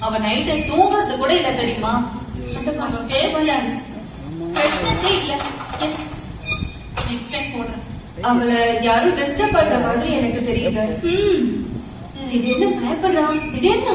அவ நைட்டு தூங்குறது கூட இல்ல தெரியுமா? அவ பேசல. ஃப்ரெஷ்னஸே இல்ல. எஸ் நெக்ஸ்ட் டைம் போடுறேன். அவளை யாரும் டிஸ்டர்ப் பண்ற மாதிரி எனக்கு தெரியுது. ம். திடீர்னு பயப்படுறா. திடீர்னு